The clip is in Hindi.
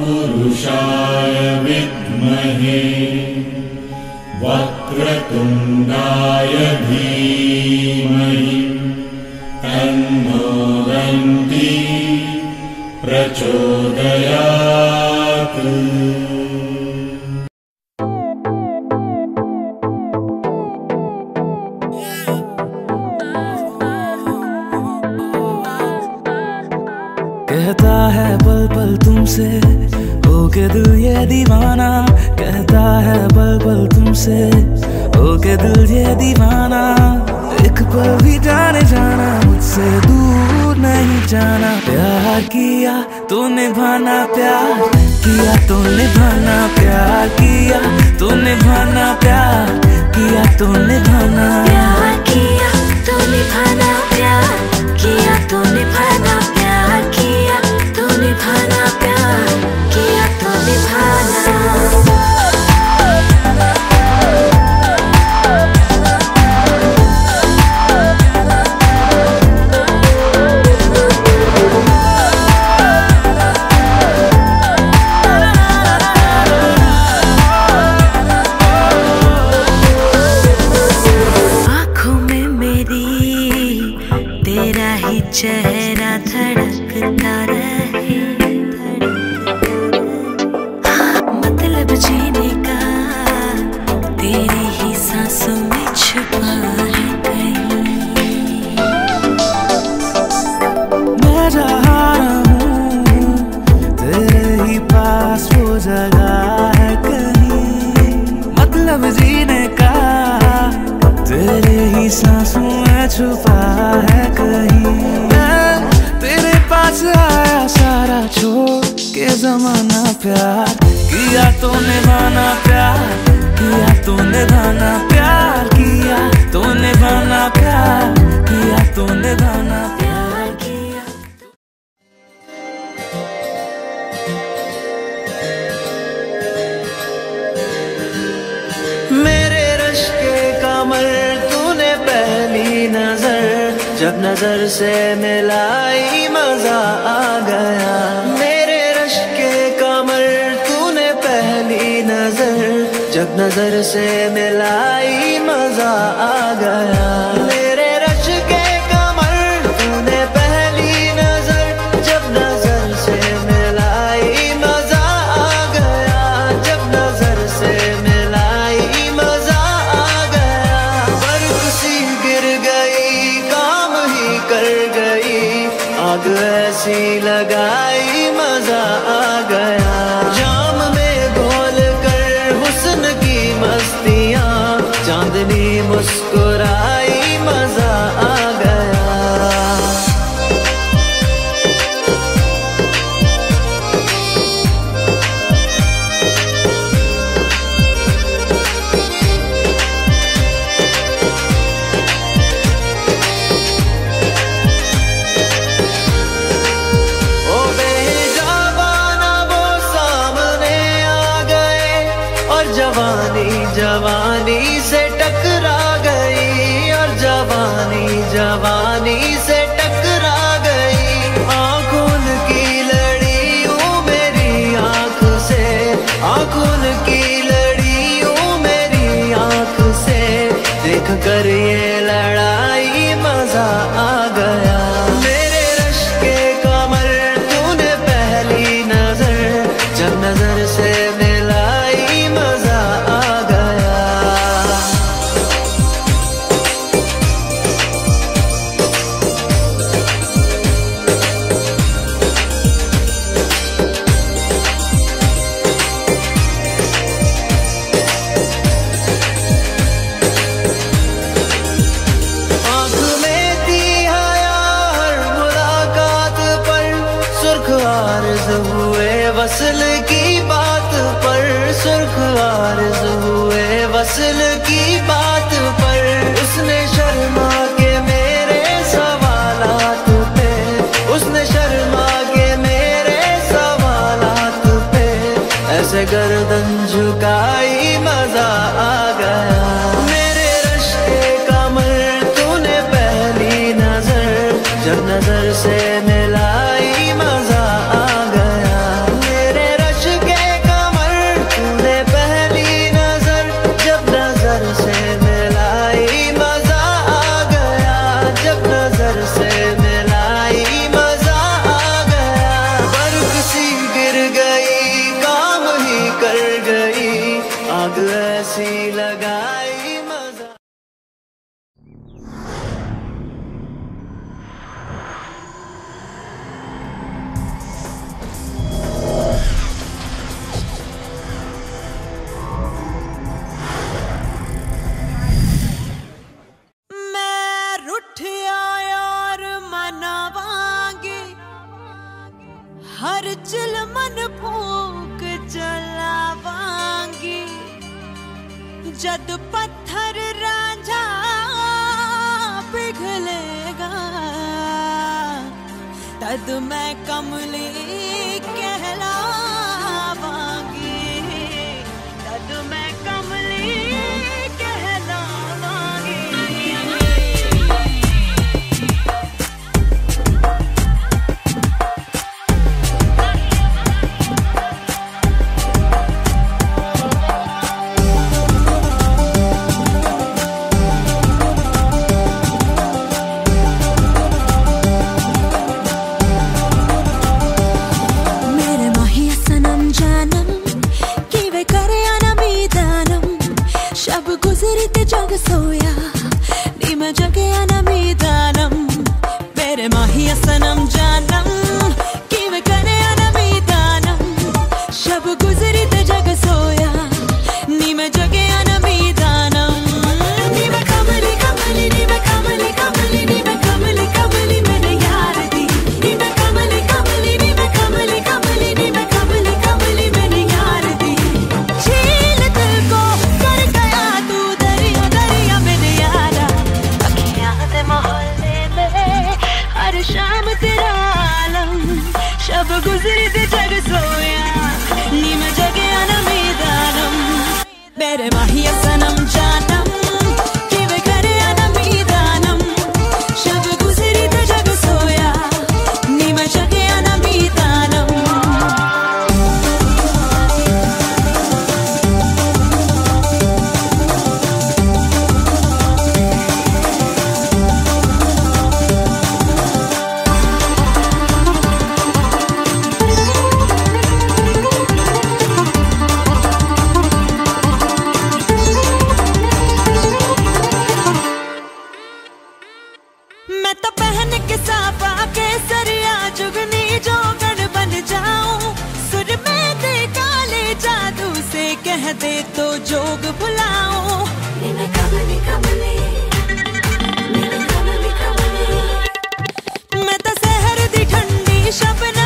तत्पुरुषाय विद्महे वक्रतुण्डाय धीमहि दन्ति प्रचोदयात् तुमसे हो के दिल ये दीवाना, कहता है पल पल तुमसे। हो के दिल ये दीवाना, एक पल भी जाने जाना, मुझसे दूर नहीं जाना। प्यार किया तो निभाना, प्यार किया तो निभाना, प्यार चेहरा धड़कता रहे। जमाना प्यार, किया तो निभाना प्यार, किया तो निभाना प्यार, किया तो निभाना प्यार, किया प्यार, किया मेरे तूने पहली नज़र, जब नज़र से मिलाई मज़ा आ गया। नज़र से मिलाई मज़ा आ गया। मेरे रश के कमर, तूने पहली नज़र जब नज़र से मिलाई मज़ा आ गया। जब नज़र से मिलाई मज़ा आ गया। बर्फ़ सी गिर गई, काम ही कर गई। आग ऐसी लगाई मज़ा आ गया। वो सामने आ गए और जवानी जवानी से जवानी से टकरा गई। आँखों की लड़ियों मेरी आँख से। आँखों की लड़ियों मेरी आँख से। देख कर ये वसल की बात पर सुर्ख आरज हुए वसल आग ऐसी लगाई ਤਦ ਮੈਂ ਕਮਲੀ दे तो जोग बुलाओ। मैं तो शहर दी ठंडी शबन